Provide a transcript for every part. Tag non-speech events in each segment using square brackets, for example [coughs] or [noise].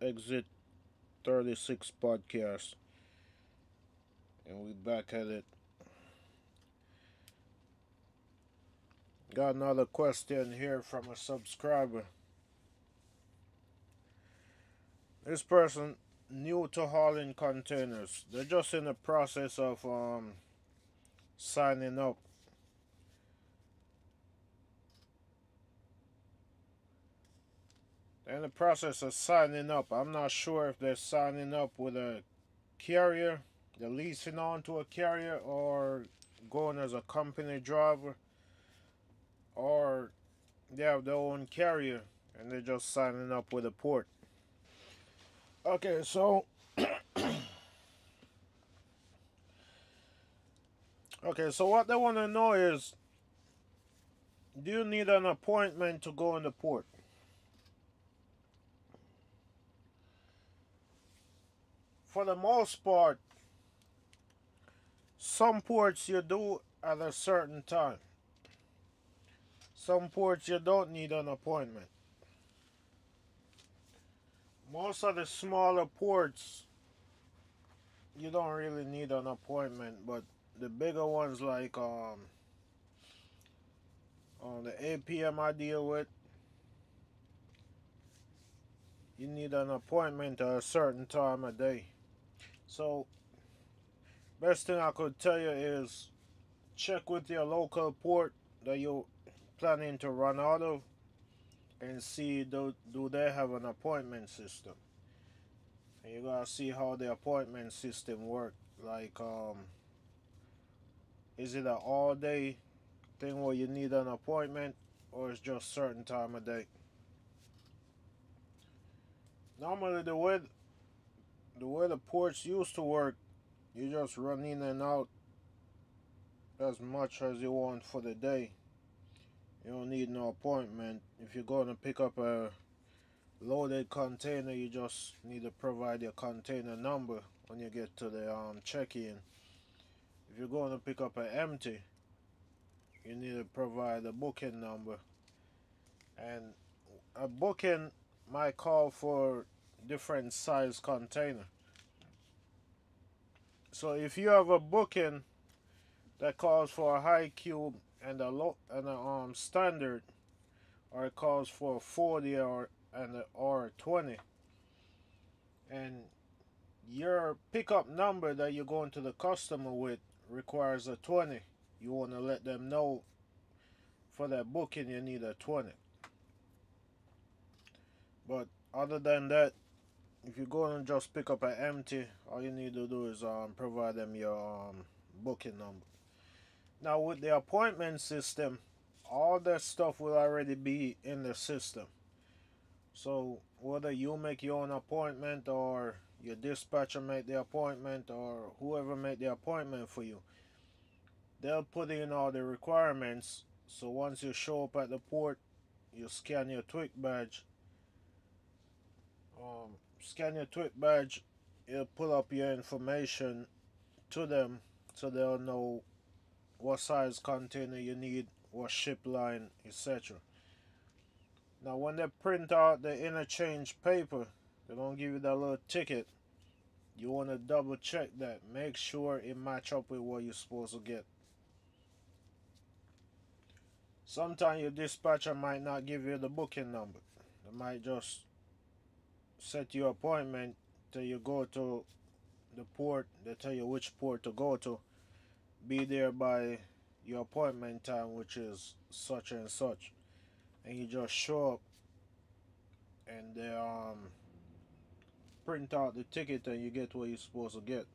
Exit 36 podcast. And we back at it. Got another question here from a subscriber. This person new to hauling containers. They're just in the process of um, signing up. In the process of signing up. I'm not sure if they're signing up with a carrier, they're leasing on to a carrier, or going as a company driver, or they have their own carrier and they're just signing up with a port. Okay, so [coughs] Okay, so what they want to know is do you need an appointment to go in the port? For the most part, some ports you do at a certain time. Some ports you don't need an appointment most of the smaller ports you don't really need an appointment but the bigger ones like um on the APM I deal with you need an appointment at a certain time of day so best thing I could tell you is check with your local port that you're planning to run out of and see do, do they have an appointment system. And you gotta see how the appointment system work. Like um is it an all day thing where you need an appointment or it's just certain time of day? Normally the way the way the ports used to work you just run in and out as much as you want for the day you don't need no appointment. If you're going to pick up a loaded container, you just need to provide your container number when you get to the um, check-in. If you're going to pick up an empty, you need to provide a booking number. And a booking might call for different size container. So if you have a booking that calls for a high cube and a low and a um standard or it calls for a 40 or and a, or 20 and your pickup number that you're going to the customer with requires a 20 you want to let them know for that booking you need a 20 but other than that if you go and just pick up an empty all you need to do is um, provide them your um, booking number now with the appointment system, all that stuff will already be in the system. So whether you make your own appointment or your dispatcher make the appointment or whoever made the appointment for you, they'll put in all the requirements. So once you show up at the port, you scan your TWIC badge. Um, scan your TWIC badge, it'll pull up your information to them so they'll know what size container you need, what ship line, etc. Now when they print out the interchange paper, they're gonna give you that little ticket. You wanna double check that. Make sure it match up with what you're supposed to get. Sometimes your dispatcher might not give you the booking number. They might just set your appointment till you go to the port. They tell you which port to go to be there by your appointment time, which is such and such, and you just show up and they um print out the ticket and you get what you're supposed to get.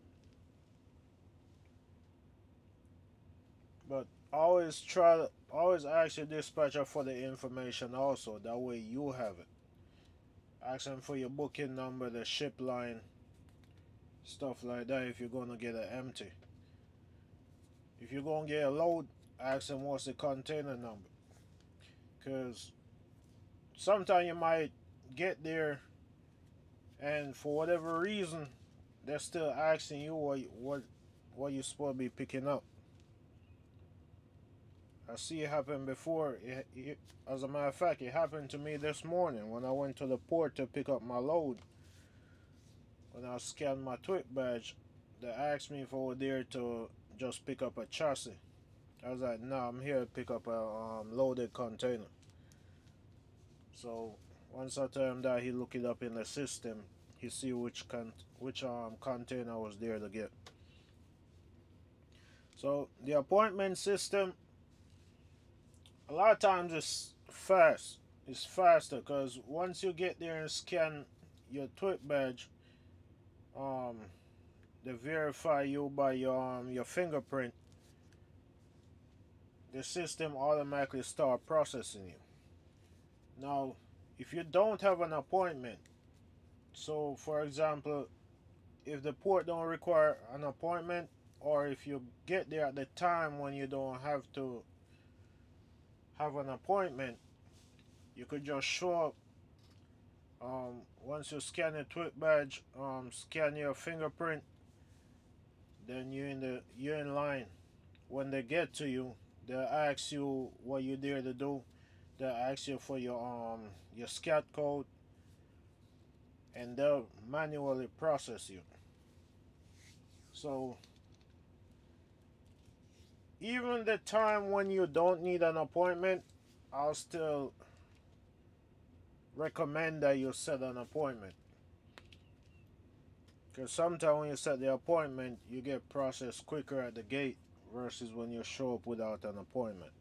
But always try always ask your dispatcher for the information also. That way you have it. Ask them for your booking number, the ship line, stuff like that if you're gonna get it empty. If you're to get a load, ask them what's the container number. Because sometimes you might get there and for whatever reason, they're still asking you what, what, what you're supposed to be picking up. I see it happen before. It, it, as a matter of fact, it happened to me this morning when I went to the port to pick up my load. when I scanned my TWIC badge, they asked me if I was there to just pick up a chassis. I was like, no, nah, I'm here to pick up a um, loaded container. So once I tell him that, he look it up in the system. He see which con which um container was there to get. So the appointment system, a lot of times it's fast. It's faster because once you get there and scan your TWIC badge, um, they verify you by your um, your fingerprint. The system automatically start processing you. Now, if you don't have an appointment, so for example, if the port don't require an appointment, or if you get there at the time when you don't have to have an appointment, you could just show up. Um, once you scan your TWIC badge, um, scan your fingerprint, then you're in the you're in line. When they get to you, they'll ask you what you're there to do they'll ask you for your um your SCAC code and they'll manually process you so even the time when you don't need an appointment I'll still recommend that you set an appointment. Because sometimes when you set the appointment you get processed quicker at the gate versus when you show up without an appointment